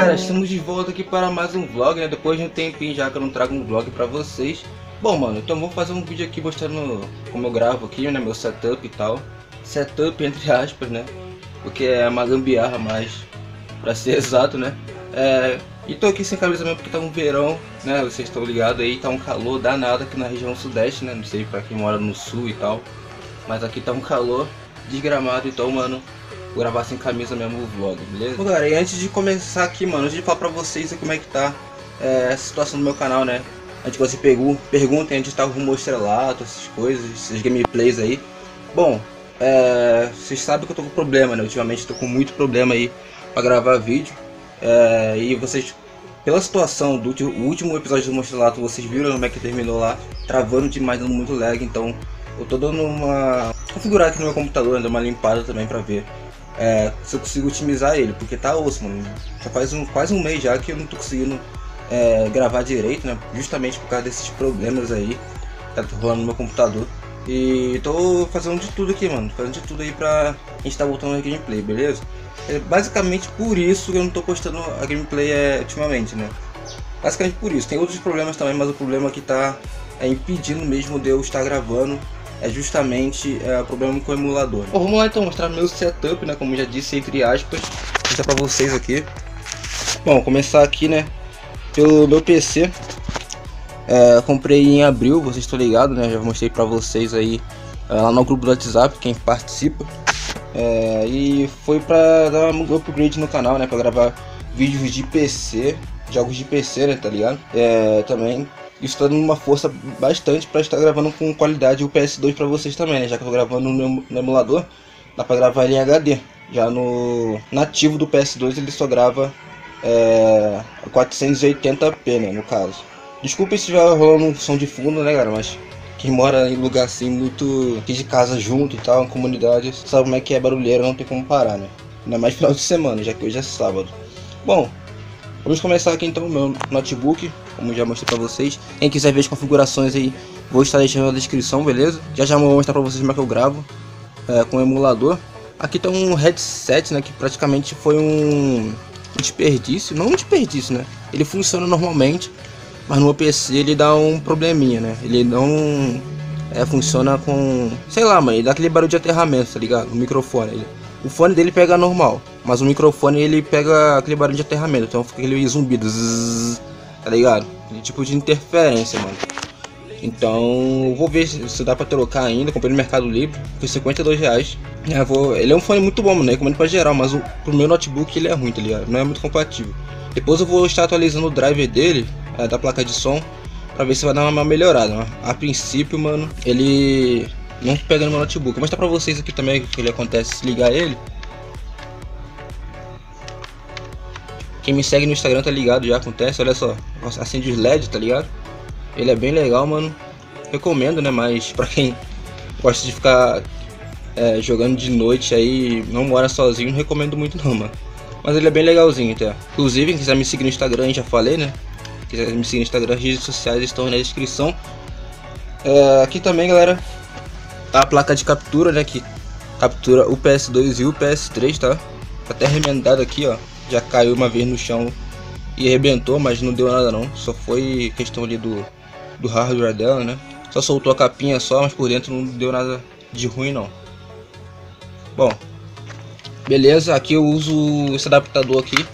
galera, estamos de volta aqui para mais um vlog, né? Depois de um tempinho já que eu não trago um vlog pra vocês Bom, mano, então vou fazer um vídeo aqui mostrando como eu gravo aqui, né? Meu setup e tal Setup entre aspas, né? Porque é uma gambiarra mais, pra ser exato, né? É, e tô aqui sem camisa mesmo porque tá um verão, né? Vocês estão ligados aí, tá um calor danado aqui na região sudeste, né? Não sei pra quem mora no sul e tal Mas aqui tá um calor desgramado, então, mano gravar sem camisa mesmo o vlog, beleza? Bom, galera, e antes de começar aqui, mano, antes de falar pra vocês como é que tá é, a situação do meu canal, né? Antes que você pegou, perguntem onde tá o rumo estrelato, essas coisas, esses gameplays aí. Bom, é, vocês sabem que eu tô com problema, né? Ultimamente tô com muito problema aí pra gravar vídeo. É, e vocês, pela situação do último episódio do Mostrelato, vocês viram como é que terminou lá, travando demais, dando muito lag, então eu tô dando uma configurar aqui no meu computador, dando uma limpada também pra ver é, se eu consigo otimizar ele, porque tá osso, mano. Já faz um, quase um mês já que eu não tô conseguindo é, gravar direito, né? Justamente por causa desses problemas aí tá rolando no meu computador. E tô fazendo de tudo aqui, mano. Fazendo de tudo aí pra a gente tá voltando a gameplay, beleza? É basicamente por isso que eu não tô postando a gameplay é, ultimamente, né? Basicamente por isso. Tem outros problemas também, mas o problema que tá é, impedindo mesmo de eu estar gravando é justamente é, o problema com o emulador. Bom, vamos lá então mostrar meu setup, né? Como já disse, entre aspas, vou mostrar pra vocês aqui. Bom, começar aqui, né? Pelo meu PC. É, comprei em abril, vocês estão ligados, né? Já mostrei pra vocês aí é, lá no grupo do WhatsApp, quem participa. É, e foi pra dar um upgrade no canal, né? Pra gravar vídeos de PC, jogos de PC, né? Tá ligado? É, também isso tá dando uma força bastante para estar gravando com qualidade o PS2 para vocês também, né? Já que eu tô gravando no, no emulador, dá para gravar ele em HD. Já no nativo do PS2 ele só grava é, 480p, né, no caso. Desculpa se já rolando um som de fundo, né, galera, mas quem mora em lugar assim, muito de casa junto e tal, em comunidade, sabe como é que é barulheiro, não tem como parar, né? Ainda mais final de semana, já que hoje é sábado. Bom, vamos começar aqui então o meu notebook como já mostrei pra vocês. Quem quiser ver as configurações aí, vou estar deixando na descrição, beleza? Já já vou mostrar pra vocês como é que eu gravo é, com o emulador. Aqui tem um headset, né, que praticamente foi um desperdício, não um desperdício, né? Ele funciona normalmente, mas no PC ele dá um probleminha, né? Ele não é, funciona com, sei lá, mano, ele dá aquele barulho de aterramento, tá ligado? O microfone, ele, o fone dele pega normal, mas o microfone ele pega aquele barulho de aterramento, então fica aquele zumbido, zzz, tá ligado? tipo de interferência, mano. Então, vou ver se dá pra trocar ainda. Comprei no Mercado Livre por 52 reais. É, vou... Ele é um fone muito bom, mano. Recomendo pra geral, mas o... pro meu notebook ele é ruim, tá ligado? Não é muito compatível. Depois eu vou estar atualizando o driver dele, é, da placa de som, pra ver se vai dar uma melhorada. Né? A princípio, mano, ele não pega no meu notebook. Vou mostrar pra vocês aqui também o que ele acontece se ligar ele. Quem me segue no Instagram tá ligado, já acontece, olha só. Acende os LED, tá ligado? Ele é bem legal, mano. Recomendo, né? Mas pra quem gosta de ficar é, jogando de noite aí, não mora sozinho, não recomendo muito não, mano. Mas ele é bem legalzinho até. Inclusive, quem quiser me seguir no Instagram, já falei, né? Quiser me seguir no Instagram, as redes sociais estão na descrição. É, aqui também, galera, tá a placa de captura, né? Que captura o PS2 e o PS3, tá? Tá até remendado aqui, ó já caiu uma vez no chão e arrebentou, mas não deu nada não. Só foi questão ali do, do hardware dela, né? Só soltou a capinha só, mas por dentro não deu nada de ruim não. Bom, beleza, aqui eu uso esse adaptador aqui,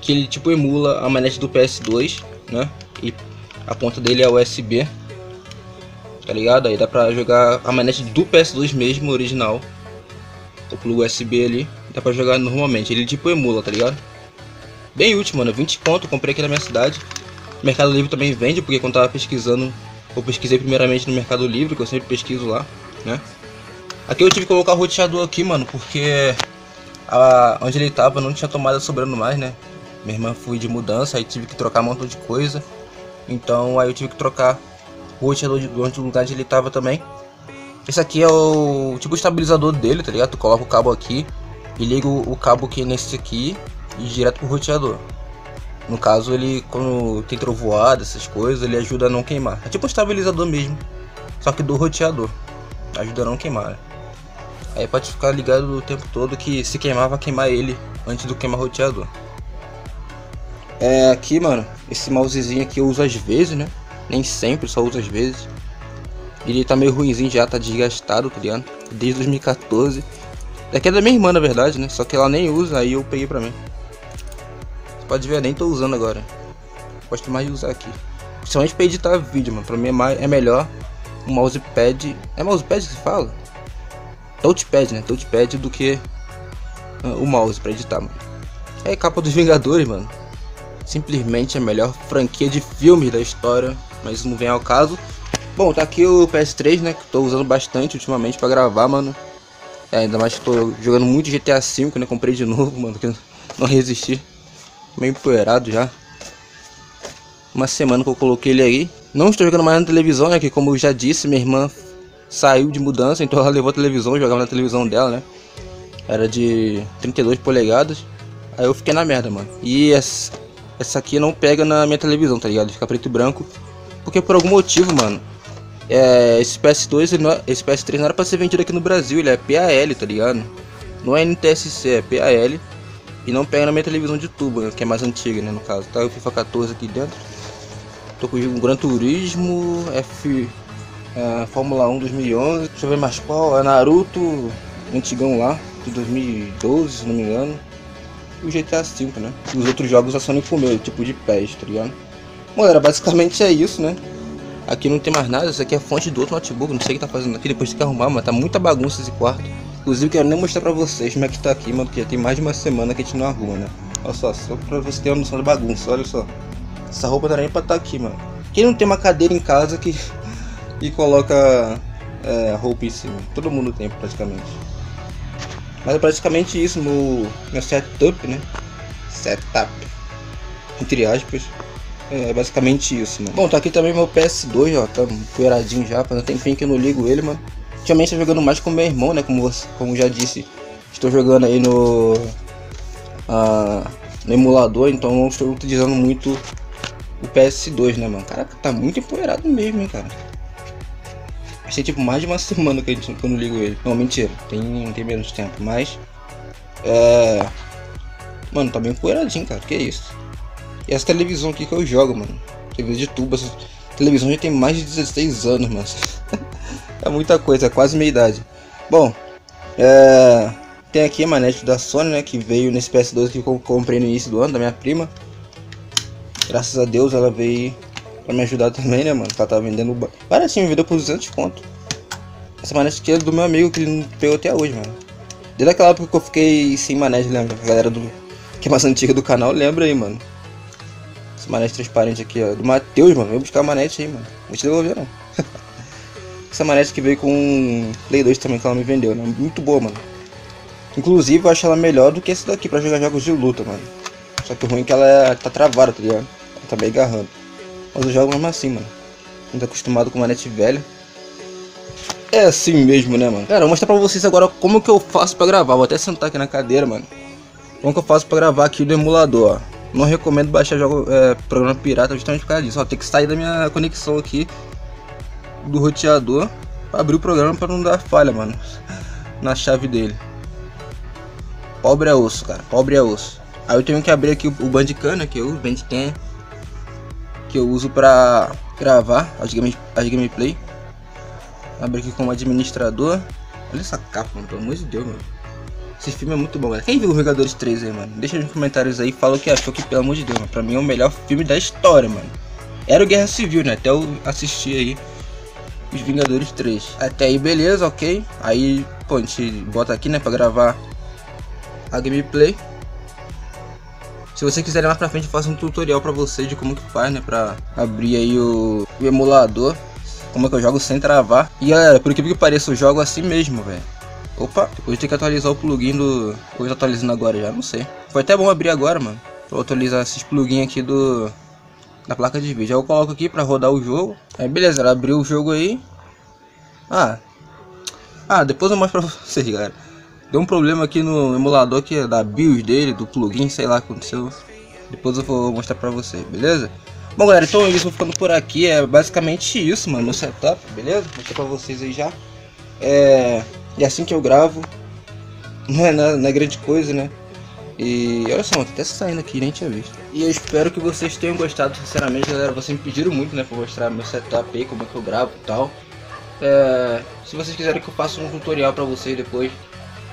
que ele tipo emula a manete do PS2, né? E a ponta dele é USB, tá ligado? Aí dá pra jogar a manete do PS2 mesmo, original. O plug USB ali, dá pra jogar normalmente, ele tipo emula, tá ligado? Bem útil, mano. 20 conto, comprei aqui na minha cidade. Mercado Livre também vende, porque quando tava pesquisando, eu pesquisei primeiramente no Mercado Livre, que eu sempre pesquiso lá, né? Aqui eu tive que colocar o roteador aqui, mano, porque a, onde ele tava não tinha tomada sobrando mais, né? Minha irmã foi de mudança, aí tive que trocar um montão de coisa. Então aí eu tive que trocar o roteador de, do lugar onde ele tava também. Esse aqui é o tipo estabilizador dele, tá ligado? Tu coloca o cabo aqui e liga o, o cabo aqui nesse aqui e direto pro roteador. No caso, ele, quando tem trovoada, essas coisas, ele ajuda a não queimar. É tipo um estabilizador mesmo, só que do roteador. Ajuda a não queimar. Né? Aí pode ficar ligado o tempo todo que se queimar, vai queimar ele antes do queimar o roteador. É, aqui, mano, esse mousezinho aqui eu uso às vezes, né? Nem sempre, só uso às vezes. Ele tá meio ruimzinho já, tá desgastado, tá ligado? Desde 2014. Daqui é da minha irmã, na verdade, né? Só que ela nem usa, aí eu peguei pra mim. Pode ver, nem tô usando agora. Gosto mais de usar aqui. Principalmente pra editar vídeo, mano. Pra mim é, mais, é melhor o mousepad. É mousepad que se fala? Touchpad, né? Touchpad do que uh, o mouse pra editar, mano. É capa dos Vingadores, mano. Simplesmente a melhor franquia de filmes da história. Mas isso não vem ao caso. Bom, tá aqui o PS3, né? Que tô usando bastante ultimamente pra gravar, mano. É, ainda mais que tô jogando muito GTA V, né? Comprei de novo, mano. Que não resisti. Meio empoeirado já. Uma semana que eu coloquei ele aí. Não estou jogando mais na televisão, né? Que como eu já disse, minha irmã saiu de mudança, então ela levou a televisão, jogava na televisão dela, né? Era de 32 polegadas. Aí eu fiquei na merda, mano. E essa, essa aqui não pega na minha televisão, tá ligado? Fica preto e branco. Porque por algum motivo, mano, é, esse PS2, não, é, esse PS3 não era pra ser vendido aqui no Brasil, ele é PAL, tá ligado? Não é NTSC, é PAL. E não pega na minha televisão de tubo, né, que é mais antiga, né, no caso. Tá o FIFA 14 aqui dentro. Tô com o Gran Turismo, F... É, Fórmula 1 2011. Deixa eu ver mais qual. É Naruto, antigão lá, de 2012, se não me engano. E o GTA V, né? E os outros jogos a Sony comeu, tipo de PES, tá ligado? Bom, era basicamente é isso, né? Aqui não tem mais nada, isso aqui é fonte do outro notebook, não sei o que tá fazendo aqui, depois tem que arrumar, mas tá muita bagunça esse quarto. Inclusive quero nem mostrar pra vocês como é que tá aqui, mano, porque já tem mais de uma semana que a gente não arruma, né? Olha só, só pra você ter uma noção da bagunça, olha só. Essa roupa não era nem pra estar tá aqui, mano. Quem não tem uma cadeira em casa que e coloca é, roupa em cima? Todo mundo tem praticamente. Mas é praticamente isso no meu setup, né? Setup. Entre aspas. É basicamente isso, mano. Bom, tá aqui também meu PS2, ó. Tá poeiradinho já. Faz um tempinho que eu não ligo ele, mano. Ultimamente tô jogando mais com meu irmão, né? Como, como já disse. Estou jogando aí no... Uh, no emulador, então não estou utilizando muito o PS2, né, mano? Caraca, tá muito empoeirado mesmo, hein, cara. Achei tipo mais de uma semana que, a gente, que eu não ligo ele. Não, mentira, tem, tem menos tempo, mas. É. Mano, tá bem empoeiradinho, cara. Que isso? E essa televisão aqui que eu jogo, mano. TV de tubo, essa televisão já tem mais de 16 anos, mano. é muita coisa, é quase meia idade. Bom, é... tem aqui a manete da Sony, né? Que veio nesse PS2 que eu comprei no início do ano, da minha prima. Graças a Deus ela veio pra me ajudar também, né, mano? Ela tava vendendo baratinho, vendeu por 200 conto. Essa manete aqui é do meu amigo que ele não pegou até hoje, mano. Desde aquela época que eu fiquei sem manete, lembra? A galera do que é mais antiga do canal, lembra aí, mano. Essa manete transparente aqui, ó. Do Matheus, mano. Vou buscar a manete aí, mano. Vou te devolver, não. Essa manete que veio com Play 2 também, que ela me vendeu, né? Muito boa, mano. Inclusive, eu acho ela melhor do que essa daqui pra jogar jogos de luta, mano. Só que o ruim é que ela é, tá travada, tá ligado? Ela tá meio agarrando. Mas eu jogo mesmo assim, mano. Tô acostumado com uma net velha. É assim mesmo, né, mano? Cara, vou mostrar pra vocês agora como que eu faço pra gravar. Vou até sentar aqui na cadeira, mano. Como que eu faço pra gravar aqui no emulador, ó. Não recomendo baixar jogo, é, programa pirata justamente por causa disso. Ó, tem que sair da minha conexão aqui do roteador abrir o programa pra não dar falha, mano. Na chave dele. Pobre é osso, cara. Pobre é osso. Aí eu tenho que abrir aqui o Bandicam, né, que eu Bandicam, que eu uso pra gravar as, game, as gameplay. Abrir aqui como administrador. Olha essa capa, mano, pelo amor de Deus, mano. Esse filme é muito bom, galera. Quem viu o Vingadores 3 aí, mano? Deixa nos comentários aí, fala o que achou, que pelo amor de Deus, mano. Pra mim é o melhor filme da história, mano. Era o Guerra Civil, né? Até eu assistir aí os Vingadores 3. Até aí, beleza, ok. Aí, pô, a gente bota aqui, né, pra gravar a gameplay. Se você quiser mais pra frente, eu faço um tutorial pra você de como que faz, né? Pra abrir aí o, o emulador. Como é que eu jogo sem travar. E galera, por que que pareça, eu jogo assim mesmo, velho. Opa, depois tem que atualizar o plugin do... Tô atualizando agora já, não sei. Foi até bom abrir agora, mano. Pra atualizar esses plugins aqui do... Da placa de vídeo. Eu coloco aqui pra rodar o jogo. Aí beleza, ela abriu o jogo aí. Ah. Ah, depois eu mostro pra vocês, galera. Deu um problema aqui no emulador que é da BIOS dele, do plugin, sei lá o que aconteceu. Depois eu vou mostrar pra vocês, beleza? Bom galera, então é isso, vou ficando por aqui, é basicamente isso, mano, meu setup, beleza? Vou mostrar pra vocês aí já. É... E assim que eu gravo, não é, não é grande coisa, né? E olha só, até saindo aqui, nem tinha visto. E eu espero que vocês tenham gostado, sinceramente, galera. Vocês me pediram muito, né, pra mostrar meu setup aí, como é que eu gravo e tal. É, se vocês quiserem que eu faça um tutorial pra vocês depois,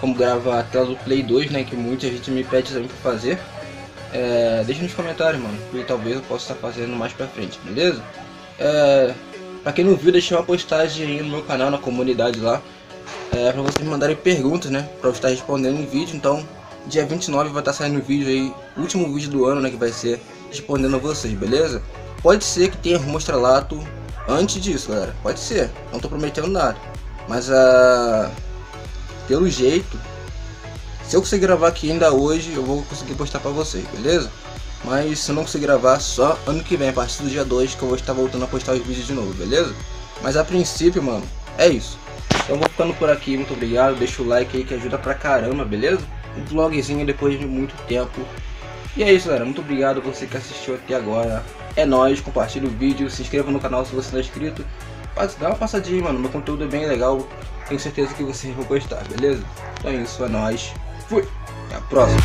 como gravar a tela do Play 2, né, que muita gente me pede também pra fazer. É, deixa nos comentários, mano, que talvez eu possa estar fazendo mais pra frente, beleza? É, pra quem não viu, deixei uma postagem aí no meu canal, na comunidade lá. É, pra vocês mandarem perguntas, né, pra eu estar respondendo em vídeo, então dia 29 vai estar saindo um vídeo aí, último vídeo do ano, né, que vai ser respondendo a vocês, beleza? Pode ser que tenha rumo antes disso, galera, pode ser, não tô prometendo nada, mas a... Uh, pelo jeito, se eu conseguir gravar aqui ainda hoje, eu vou conseguir postar pra vocês, beleza? Mas se eu não conseguir gravar, só ano que vem, a partir do dia 2, que eu vou estar voltando a postar os vídeos de novo, beleza? Mas a princípio, mano, é isso. Então vou ficando por aqui, muito obrigado, deixa o like aí que ajuda pra caramba, beleza? Um vlogzinho depois de muito tempo. E é isso, galera, muito obrigado você que assistiu até agora. É nóis, compartilha o vídeo, se inscreva no canal se você não é inscrito. Dá uma passadinha, mano, meu conteúdo é bem legal. Tenho certeza que vocês vão gostar, beleza? Então é isso, é nóis. Fui! Até a próxima!